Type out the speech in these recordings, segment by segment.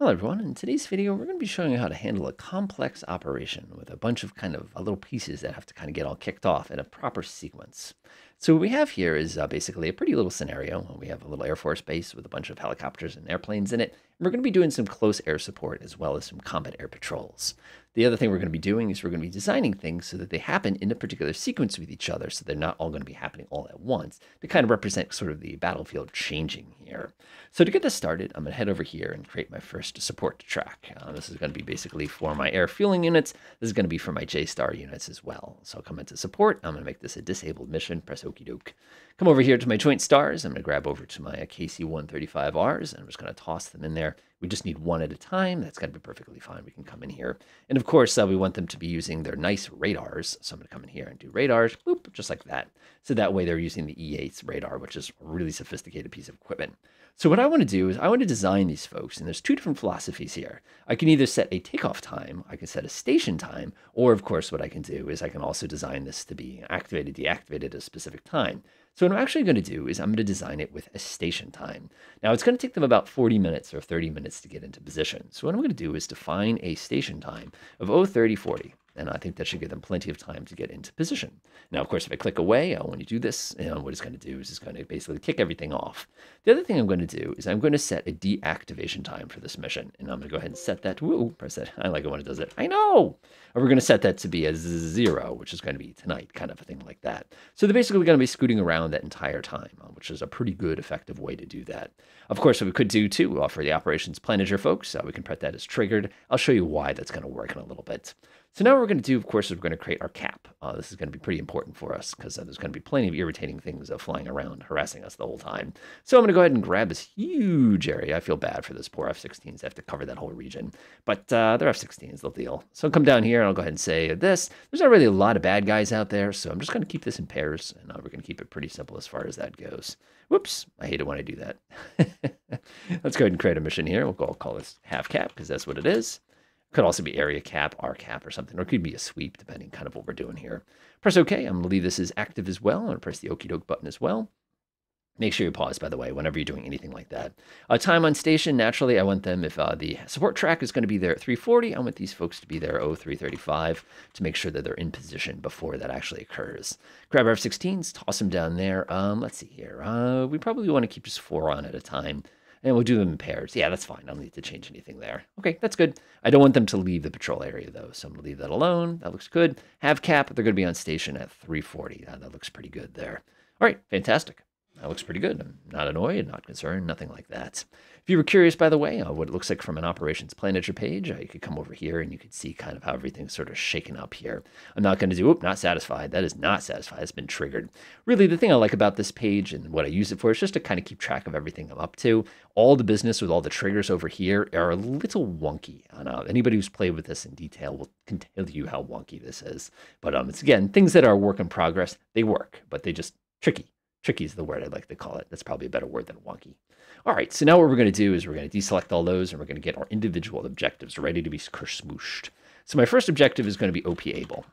Hello everyone, in today's video we're going to be showing you how to handle a complex operation with a bunch of kind of uh, little pieces that have to kind of get all kicked off in a proper sequence. So what we have here is uh, basically a pretty little scenario. We have a little Air Force base with a bunch of helicopters and airplanes in it. And we're going to be doing some close air support as well as some combat air patrols. The other thing we're going to be doing is we're going to be designing things so that they happen in a particular sequence with each other, so they're not all going to be happening all at once to kind of represent sort of the battlefield changing here. So to get this started, I'm going to head over here and create my first support track. Uh, this is going to be basically for my air fueling units. This is going to be for my J-Star units as well. So I'll come into support. I'm going to make this a disabled mission. Press okie doke. Come over here to my joint stars. I'm going to grab over to my KC-135Rs, and I'm just going to toss them in there. We just need one at a time. That's going to be perfectly fine. We can come in here. And of course, uh, we want them to be using their nice radars. So I'm going to come in here and do radars, boop, just like that. So that way they're using the E8's radar, which is a really sophisticated piece of equipment. So what I want to do is I want to design these folks, and there's two different philosophies here. I can either set a takeoff time, I can set a station time, or of course what I can do is I can also design this to be activated, deactivated at a specific time. So what I'm actually going to do is I'm going to design it with a station time. Now it's going to take them about 40 minutes or 30 minutes to get into position. So what I'm going to do is define a station time of 03040 and I think that should give them plenty of time to get into position. Now, of course, if I click away, uh, when you do this, know, what it's going to do is it's going to basically kick everything off. The other thing I'm going to do is I'm going to set a deactivation time for this mission, and I'm going to go ahead and set that. Woo, press that. I like it when it does it. I know. And we're going to set that to be a zero, which is going to be tonight, kind of a thing like that. So they're basically going to be scooting around that entire time, uh, which is a pretty good, effective way to do that. Of course, what we could do too, for the operations manager folks, uh, we can put that as triggered. I'll show you why that's going to work in a little bit. So now what we're going to do, of course, is we're going to create our cap. Uh, this is going to be pretty important for us because uh, there's going to be plenty of irritating things uh, flying around, harassing us the whole time. So I'm going to go ahead and grab this huge area. I feel bad for those poor F-16s. They have to cover that whole region. But uh, they're F-16s, they'll deal. So I'll come down here and I'll go ahead and say this. There's not really a lot of bad guys out there, so I'm just going to keep this in pairs, and uh, we're going to keep it pretty simple as far as that goes. Whoops, I hate it when I do that. Let's go ahead and create a mission here. We'll go, call this HAVCAP because that's what it is. Could also be area cap, R cap, or something, or it could be a sweep, depending kind of what we're doing here. Press OK. I'm going to leave this as active as well. I'm going to press the okie doke button as well. Make sure you pause, by the way, whenever you're doing anything like that. Uh, time on station, naturally, I want them, if uh, the support track is going to be there at 340, I want these folks to be there 0335 to make sure that they're in position before that actually occurs. Grab our F-16s, toss them down there. Um, let's see here. Uh, we probably want to keep just four on at a time and we'll do them in pairs. Yeah, that's fine. I don't need to change anything there. Okay, that's good. I don't want them to leave the patrol area though, so I'm gonna leave that alone. That looks good. HAVCAP, they're gonna be on station at 340. Yeah, that looks pretty good there. All right, fantastic. That looks pretty good. I'm not annoyed, not concerned, nothing like that. If you were curious, by the way, uh, what it looks like from an operations manager page, uh, you could come over here and you could see kind of how everything's sort of shaken up here. I'm not going to do, oop, not satisfied. That is not satisfied. It's been triggered. Really, the thing I like about this page and what I use it for is just to kind of keep track of everything I'm up to. All the business with all the triggers over here are a little wonky. I know anybody who's played with this in detail will can tell you how wonky this is. But um, it's again, things that are work in progress, they work, but they just tricky. Tricky is the word I'd like to call it. That's probably a better word than wonky. All right, so now what we're going to do is we're going to deselect all those and we're going to get our individual objectives ready to be smooshed. So my first objective is going to be OP Able.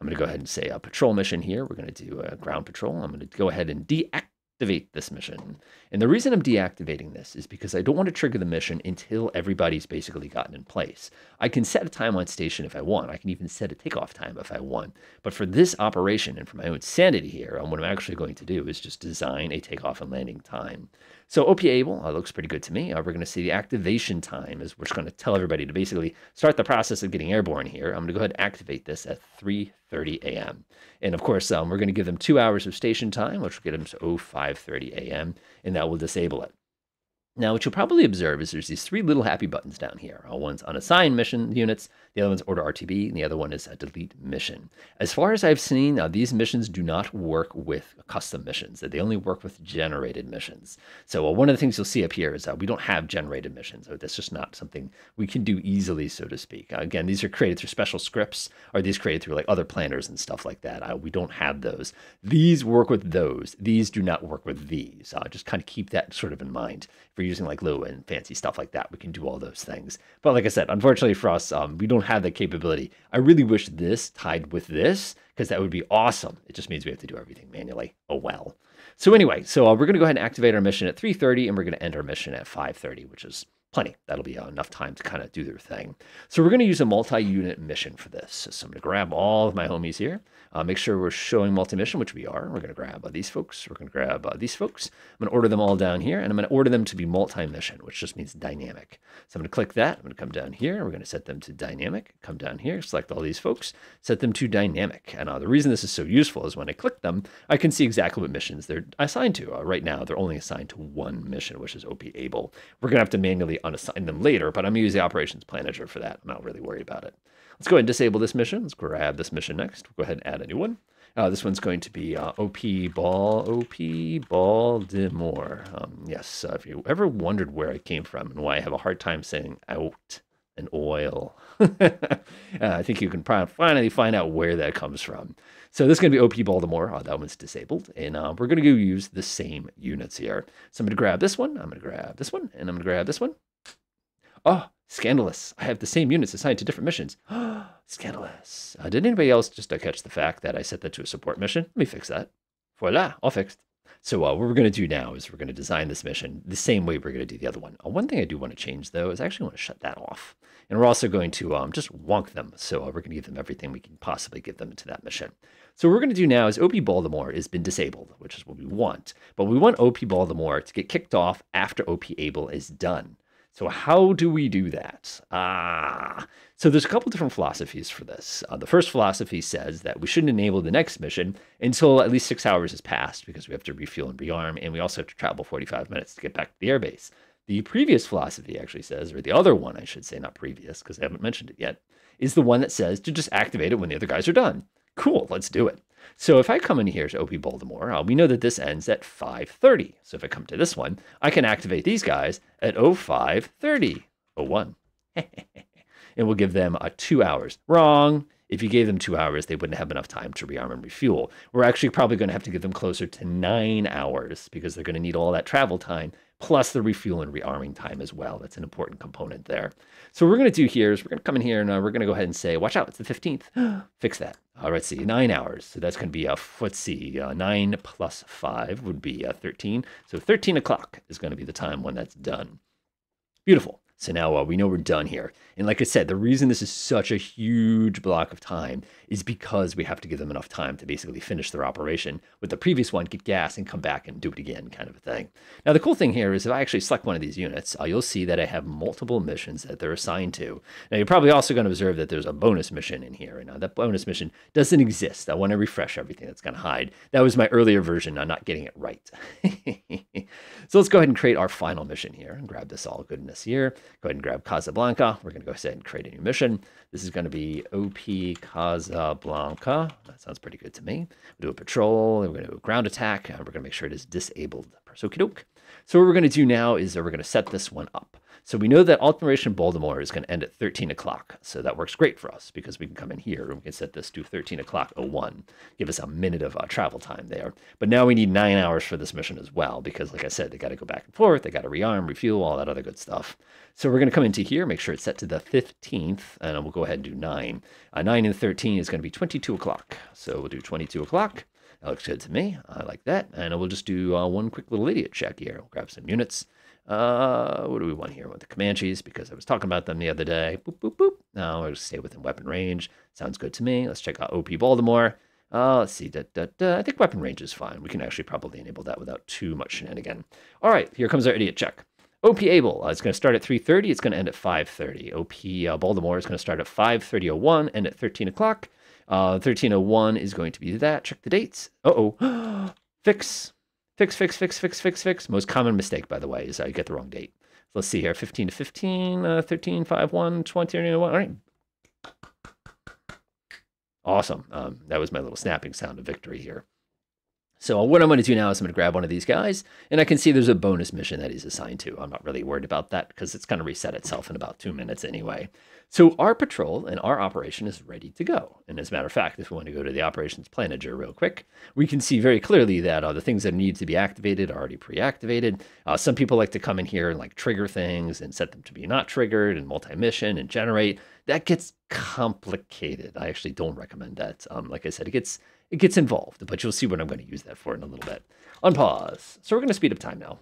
I'm going to go ahead and say a patrol mission here. We're going to do a ground patrol. I'm going to go ahead and deactivate deactivate this mission. And the reason I'm deactivating this is because I don't want to trigger the mission until everybody's basically gotten in place. I can set a time on station if I want. I can even set a takeoff time if I want. But for this operation and for my own sanity here, what I'm actually going to do is just design a takeoff and landing time. So OP Able uh, looks pretty good to me. Uh, we're going to see the activation time is we're just going to tell everybody to basically start the process of getting airborne here. I'm going to go ahead and activate this at 3.30 a.m. And of course, um, we're going to give them two hours of station time, which will get them to 05.30 a.m., and that will disable it. Now, what you'll probably observe is there's these three little happy buttons down here. Uh, one's unassign mission units, the other one's order RTB, and the other one is a delete mission. As far as I've seen, uh, these missions do not work with custom missions. They only work with generated missions. So uh, one of the things you'll see up here is that we don't have generated missions. That's just not something we can do easily, so to speak. Again, these are created through special scripts, or these created through like other planners and stuff like that. We don't have those. These work with those. These do not work with these. Just kind of keep that sort of in mind. If we're using like Lua and fancy stuff like that, we can do all those things. But like I said, unfortunately for us, um, we don't have that capability. I really wish this tied with this because that would be awesome. It just means we have to do everything manually. Oh well. So anyway, so uh, we're going to go ahead and activate our mission at 3.30 and we're going to end our mission at 5.30, which is plenty. That'll be uh, enough time to kind of do their thing. So we're going to use a multi-unit mission for this. So I'm going to grab all of my homies here. Uh, make sure we're showing multi-mission, which we are. We're going to grab uh, these folks. We're going to grab uh, these folks. I'm going to order them all down here, and I'm going to order them to be multi-mission, which just means dynamic. So I'm going to click that. I'm going to come down here. We're going to set them to dynamic. Come down here, select all these folks, set them to dynamic. And uh, the reason this is so useful is when I click them, I can see exactly what missions they're assigned to. Uh, right now, they're only assigned to one mission, which is OP Able. We're going to have to manually unassign them later, but I'm going to use the operations manager for that. I'm not really worried about it. Let's go ahead and disable this mission. Let's grab this mission next. We'll go ahead and add a new one. Uh, this one's going to be uh, OP Ball, OP Ball, Baltimore. Um, yes, uh, if you ever wondered where I came from and why I have a hard time saying out and oil, uh, I think you can finally find out where that comes from. So this is going to be OP Baltimore. Uh, that one's disabled. And uh, we're going to go use the same units here. So I'm going to grab this one. I'm going to grab this one. And I'm going to grab this one. Oh, scandalous. I have the same units assigned to different missions. scandalous. Uh, did anybody else just uh, catch the fact that I set that to a support mission? Let me fix that. Voila, all fixed. So uh, what we're going to do now is we're going to design this mission the same way we're going to do the other one. Uh, one thing I do want to change, though, is I actually want to shut that off. And we're also going to um, just wonk them. So uh, we're going to give them everything we can possibly give them to that mission. So what we're going to do now is OP Baltimore has been disabled, which is what we want. But we want OP Baltimore to get kicked off after OP Able is done. So how do we do that? Ah, so there's a couple different philosophies for this. Uh, the first philosophy says that we shouldn't enable the next mission until at least six hours has passed because we have to refuel and rearm, and we also have to travel 45 minutes to get back to the airbase. The previous philosophy actually says, or the other one, I should say, not previous because I haven't mentioned it yet, is the one that says to just activate it when the other guys are done. Cool, let's do it. So if I come in here to OP Baltimore, uh, we know that this ends at 5.30. So if I come to this one, I can activate these guys at 05.30, 01. and we'll give them uh, two hours. Wrong. If you gave them two hours, they wouldn't have enough time to rearm and refuel. We're actually probably going to have to give them closer to nine hours because they're going to need all that travel time plus the refuel and rearming time as well. That's an important component there. So what we're going to do here is we're going to come in here and uh, we're going to go ahead and say, watch out, it's the 15th. Fix that. All right, see, nine hours. So that's going to be, a, let's see, uh, nine plus five would be uh, 13. So 13 o'clock is going to be the time when that's done. Beautiful. So now uh, we know we're done here. And like I said, the reason this is such a huge block of time is because we have to give them enough time to basically finish their operation with the previous one, get gas, and come back and do it again, kind of a thing. Now, the cool thing here is if I actually select one of these units, uh, you'll see that I have multiple missions that they're assigned to. Now, you're probably also going to observe that there's a bonus mission in here. And uh, that bonus mission doesn't exist. I want to refresh everything that's going to hide. That was my earlier version. I'm not getting it right. so let's go ahead and create our final mission here and grab this all goodness here. Go ahead and grab Casablanca. We're going to go ahead and create a new mission. This is going to be OP Casablanca. That sounds pretty good to me. We'll do a patrol. We're going to do a ground attack. And we're going to make sure it is disabled. So, so what we're going to do now is we're going to set this one up. So we know that Operation Baltimore is going to end at 13 o'clock. So that works great for us because we can come in here and we can set this to 13 o'clock 01. Give us a minute of uh, travel time there. But now we need nine hours for this mission as well because, like I said, they got to go back and forth. They got to rearm, refuel, all that other good stuff. So we're going to come into here, make sure it's set to the 15th, and we'll go ahead and do 9. Uh, 9 and 13 is going to be 22 o'clock. So we'll do 22 o'clock. That looks good to me. I like that. And we'll just do uh, one quick little idiot check here. We'll grab some units. Uh, what do we want here with the Comanches? Because I was talking about them the other day. Boop, boop, boop. Now I'll stay within weapon range. Sounds good to me. Let's check out OP Baltimore. Uh, let's see. Da, da, da. I think weapon range is fine. We can actually probably enable that without too much shenanigan. All right, here comes our idiot check. OP Able, uh, it's going to start at 3.30. It's going to end at 5.30. OP uh, Baltimore is going to start at 5.30.01, end at 13 o'clock. Uh, 13.01 is going to be that. Check the dates. Uh-oh. Fix. Fix, fix, fix, fix, fix, fix. Most common mistake, by the way, is I get the wrong date. So let's see here 15 to 15, uh, 13, 5, 1, 20, 1. All right. Awesome. Um, that was my little snapping sound of victory here. So what I'm going to do now is I'm going to grab one of these guys, and I can see there's a bonus mission that he's assigned to. I'm not really worried about that because it's going to reset itself in about two minutes anyway. So our patrol and our operation is ready to go. And as a matter of fact, if we want to go to the operations manager real quick, we can see very clearly that uh, the things that need to be activated are already pre-activated. Uh, some people like to come in here and like trigger things and set them to be not triggered and multi-mission and generate. That gets complicated. I actually don't recommend that. Um, like I said, it gets it gets involved, but you'll see what I'm going to use that for in a little bit. Unpause. So we're going to speed up time now.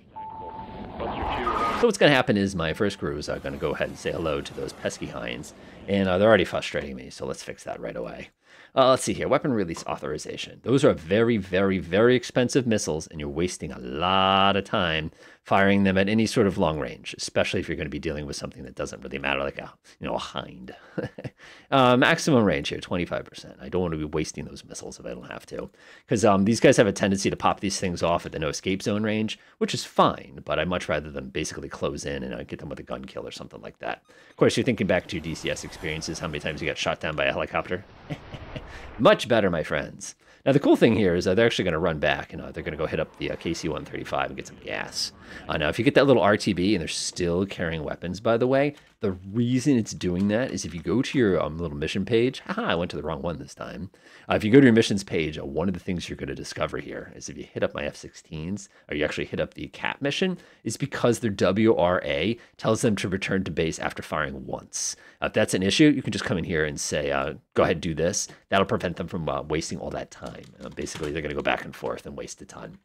So what's going to happen is my first crews are going to go ahead and say hello to those pesky hinds, and uh, they're already frustrating me, so let's fix that right away. Uh, let's see here. Weapon release authorization. Those are very, very, very expensive missiles, and you're wasting a lot of time firing them at any sort of long range, especially if you're going to be dealing with something that doesn't really matter, like a you know a hind. uh, maximum range here, 25%. I don't want to be wasting those missiles if I don't have to, because um, these guys have a tendency to pop these things off at the no escape zone range, which is fine, but I'd much rather them basically close in and uh, get them with a gun kill or something like that. Of course, you're thinking back to your DCS experiences, how many times you got shot down by a helicopter. Much better, my friends. Now, the cool thing here is that they're actually going to run back and they're going to go hit up the uh, KC-135 and get some gas. Uh, now, if you get that little RTB and they're still carrying weapons, by the way, the reason it's doing that is if you go to your um, little mission page, haha, I went to the wrong one this time. Uh, if you go to your missions page, uh, one of the things you're going to discover here is if you hit up my F-16s, or you actually hit up the CAP mission, is because their WRA tells them to return to base after firing once. Uh, if that's an issue, you can just come in here and say, uh, go ahead do this. That'll prevent them from uh, wasting all that time. Uh, basically, they're going to go back and forth and waste a ton.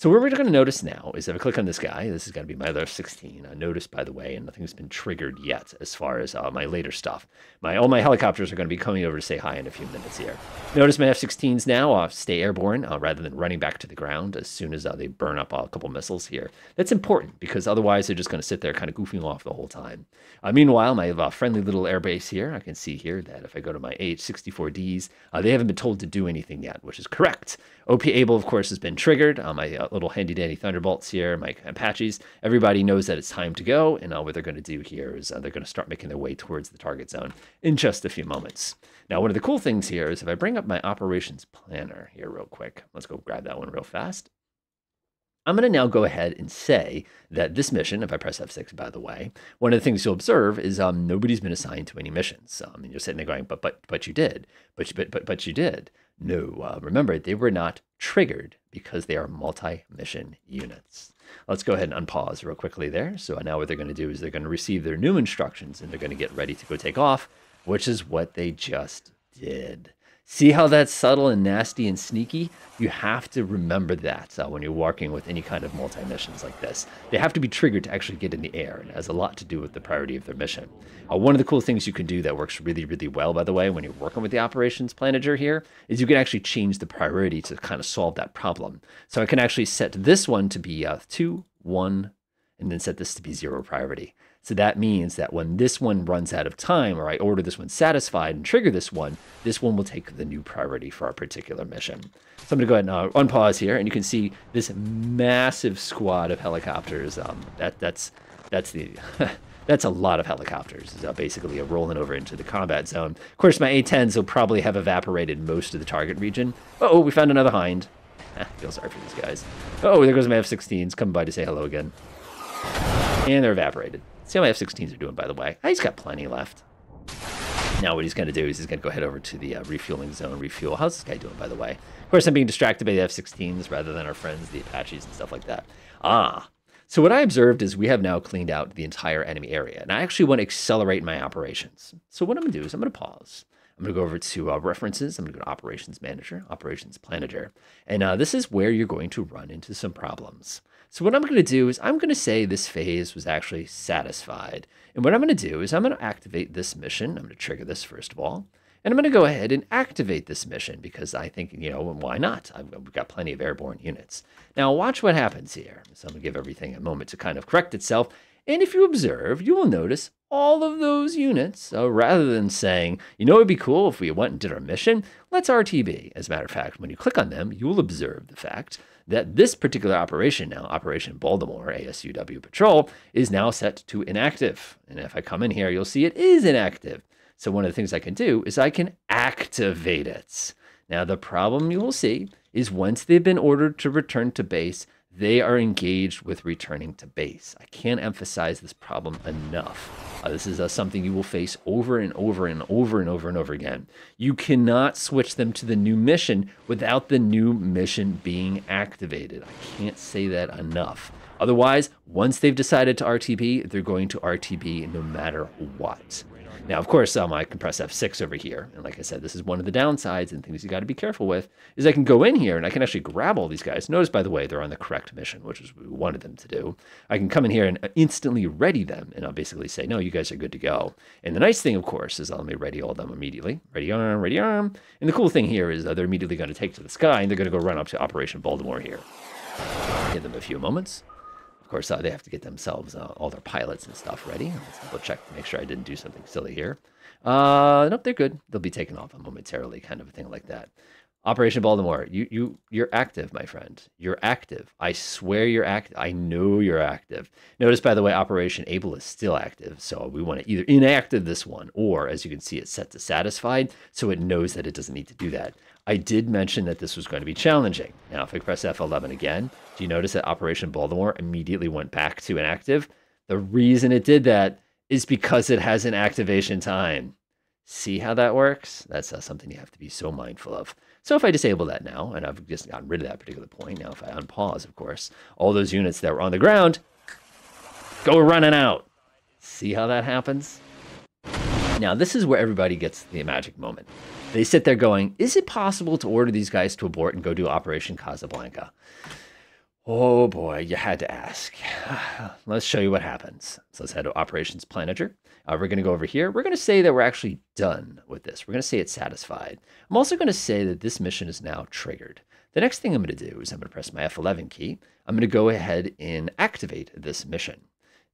So what we're going to notice now is if I click on this guy, this is going to be my other 16. Uh, notice, by the way, and nothing's been triggered yet as far as uh, my later stuff. My All my helicopters are going to be coming over to say hi in a few minutes here. Notice my F-16s now uh, stay airborne uh, rather than running back to the ground as soon as uh, they burn up a couple missiles here. That's important because otherwise they're just going to sit there kind of goofing off the whole time. Uh, meanwhile, my friendly little airbase here, I can see here that if I go to my AH-64Ds, they haven't been told to do anything yet, which is correct. OP Able, of course, has been triggered. my little handy dandy Thunderbolts here, my Apaches. Everybody knows that it's time to go, and uh, what they're going to do here is uh, they're going to start making their way towards the target zone in just a few moments. Now, one of the cool things here is if I bring up my operations planner here real quick, let's go grab that one real fast. I'm going to now go ahead and say that this mission, if I press F6, by the way, one of the things you'll observe is um, nobody's been assigned to any missions. Um, and you're sitting there going, but but but you did, but but but but you did. No, uh, remember they were not triggered because they are multi-mission units. Let's go ahead and unpause real quickly there. So now what they're going to do is they're going to receive their new instructions and they're going to get ready to go take off, which is what they just did. See how that's subtle and nasty and sneaky? You have to remember that uh, when you're working with any kind of multi-missions like this. They have to be triggered to actually get in the air, and it has a lot to do with the priority of their mission. Uh, one of the cool things you can do that works really, really well, by the way, when you're working with the operations manager here, is you can actually change the priority to kind of solve that problem. So I can actually set this one to be uh, 2, 1, and then set this to be 0 priority. So that means that when this one runs out of time, or I order this one satisfied and trigger this one, this one will take the new priority for our particular mission. So I'm to go ahead and uh, unpause here, and you can see this massive squad of helicopters. Um, that that's that's the that's a lot of helicopters. Uh, basically, rolling over into the combat zone. Of course, my A-10s will probably have evaporated most of the target region. Oh, we found another hind. Feel sorry for these guys. Oh, there goes my F-16s coming by to say hello again. And they're evaporated. See how my F-16s are doing, by the way. He's got plenty left. Now what he's going to do is he's going to go head over to the uh, refueling zone, refuel. How's this guy doing, by the way? Of course, I'm being distracted by the F-16s rather than our friends, the Apaches and stuff like that. Ah, so what I observed is we have now cleaned out the entire enemy area, and I actually want to accelerate my operations. So what I'm going to do is I'm going to pause. I'm going to go over to uh, References. I'm going to go to Operations Manager, Operations Manager. And uh, this is where you're going to run into some problems. So what I'm going to do is I'm going to say this phase was actually satisfied. And what I'm going to do is I'm going to activate this mission. I'm going to trigger this first of all. And I'm going to go ahead and activate this mission because I think, you know, why not? I've, we've got plenty of airborne units. Now watch what happens here. So I'm going to give everything a moment to kind of correct itself. And if you observe, you will notice all of those units. So rather than saying, you know, it'd be cool if we went and did our mission, let's RTB. As a matter of fact, when you click on them, you will observe the fact that this particular operation now, Operation Baltimore ASUW Patrol, is now set to inactive. And if I come in here, you'll see it is inactive. So one of the things I can do is I can activate it. Now the problem you will see is once they've been ordered to return to base, they are engaged with returning to base. I can't emphasize this problem enough. Uh, this is uh, something you will face over and over and over and over and over again. You cannot switch them to the new mission without the new mission being activated. I can't say that enough. Otherwise, once they've decided to RTB, they're going to RTB no matter what. Now, of course, um, I can press F6 over here. And like I said, this is one of the downsides and things you got to be careful with is I can go in here and I can actually grab all these guys. Notice, by the way, they're on the correct mission, which is what we wanted them to do. I can come in here and instantly ready them. And I'll basically say, no, you guys are good to go. And the nice thing, of course, is I'll let me ready all of them immediately. Ready arm, ready arm. And the cool thing here is uh, they're immediately going to take to the sky and they're going to go run up to Operation Baltimore here. Give them a few moments. Of course, uh, they have to get themselves uh, all their pilots and stuff ready. Let's double check to make sure I didn't do something silly here. Uh, nope, they're good. They'll be taken off momentarily, kind of a thing like that. Operation Baltimore, you you you're active, my friend. You're active. I swear you're active. I know you're active. Notice, by the way, Operation Able is still active, so we want to either inactive this one, or as you can see, it's set to satisfied, so it knows that it doesn't need to do that. I did mention that this was going to be challenging. Now, if I press F11 again, do you notice that Operation Baltimore immediately went back to inactive? The reason it did that is because it has an activation time. See how that works? That's uh, something you have to be so mindful of. So if I disable that now, and I've just gotten rid of that particular point, now if I unpause, of course, all those units that were on the ground go running out. See how that happens? Now, this is where everybody gets the magic moment. They sit there going, is it possible to order these guys to abort and go do Operation Casablanca? Oh boy, you had to ask. Let's show you what happens. So let's head to Operations Manager. Uh, we're going to go over here. We're going to say that we're actually done with this. We're going to say it's satisfied. I'm also going to say that this mission is now triggered. The next thing I'm going to do is I'm going to press my F11 key. I'm going to go ahead and activate this mission.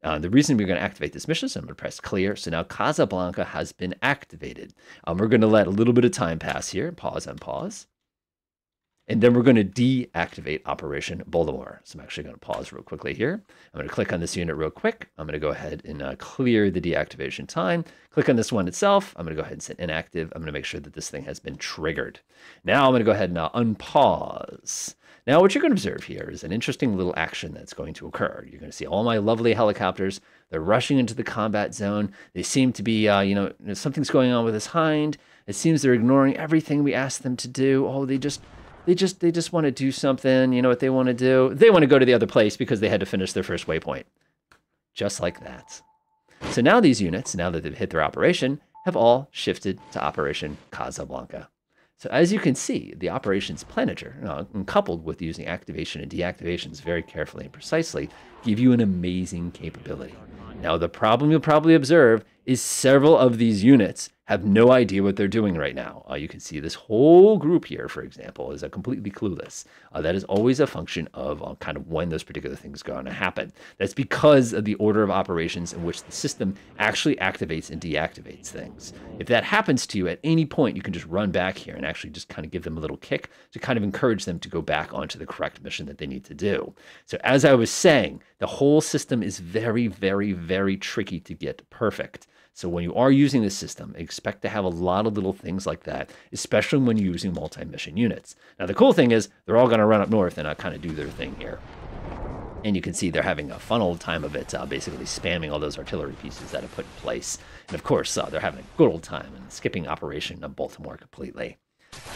Uh, the reason we're going to activate this mission is I'm going to press clear. So now Casablanca has been activated. Um, we're going to let a little bit of time pass here. Pause and pause. And then we're going to deactivate Operation Baltimore. So I'm actually going to pause real quickly here. I'm going to click on this unit real quick. I'm going to go ahead and uh, clear the deactivation time. Click on this one itself. I'm going to go ahead and set inactive. I'm going to make sure that this thing has been triggered. Now I'm going to go ahead and uh, unpause. Now what you're going to observe here is an interesting little action that's going to occur. You're going to see all my lovely helicopters. They're rushing into the combat zone. They seem to be, uh, you know, something's going on with this hind. It seems they're ignoring everything we asked them to do. Oh, they just they just they just want to do something. You know what they want to do? They want to go to the other place because they had to finish their first waypoint. Just like that. So now these units, now that they've hit their operation, have all shifted to Operation Casablanca. So as you can see, the operations manager, uh, coupled with using activation and deactivations very carefully and precisely, give you an amazing capability. Now, the problem you'll probably observe is several of these units have no idea what they're doing right now. Uh, you can see this whole group here, for example, is a completely clueless. Uh, that is always a function of uh, kind of when those particular things are going to happen. That's because of the order of operations in which the system actually activates and deactivates things. If that happens to you at any point, you can just run back here and actually just kind of give them a little kick to kind of encourage them to go back onto the correct mission that they need to do. So as I was saying, the whole system is very, very, very tricky to get perfect. So when you are using this system, expect to have a lot of little things like that, especially when you're using multi-mission units. Now the cool thing is they're all going to run up north and uh, kind of do their thing here. And you can see they're having a fun old time of it, uh, basically spamming all those artillery pieces that are put in place. And of course, uh, they're having a good old time and skipping Operation of Baltimore completely.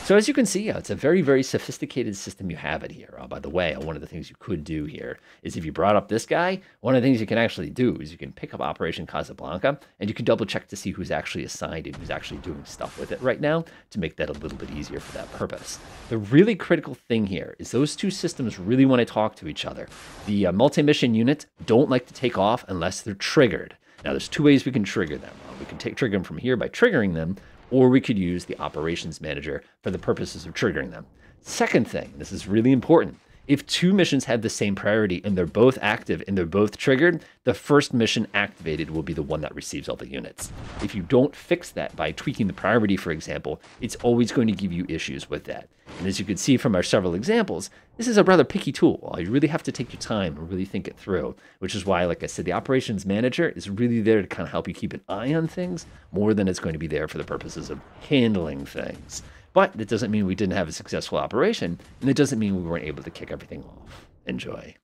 So as you can see, uh, it's a very, very sophisticated system you have it here. Uh, by the way, uh, one of the things you could do here is if you brought up this guy, one of the things you can actually do is you can pick up Operation Casablanca and you can double check to see who's actually assigned and who's actually doing stuff with it right now to make that a little bit easier for that purpose. The really critical thing here is those two systems really want to talk to each other. The uh, multi-mission units don't like to take off unless they're triggered. Now, there's two ways we can trigger them. We can take, trigger them from here by triggering them, or we could use the operations manager for the purposes of triggering them. Second thing, this is really important. If two missions have the same priority and they're both active and they're both triggered, the first mission activated will be the one that receives all the units. If you don't fix that by tweaking the priority, for example, it's always going to give you issues with that. And as you can see from our several examples, this is a rather picky tool. You really have to take your time and really think it through, which is why, like I said, the operations manager is really there to kind of help you keep an eye on things more than it's going to be there for the purposes of handling things. But it doesn't mean we didn't have a successful operation, and it doesn't mean we weren't able to kick everything off. Enjoy.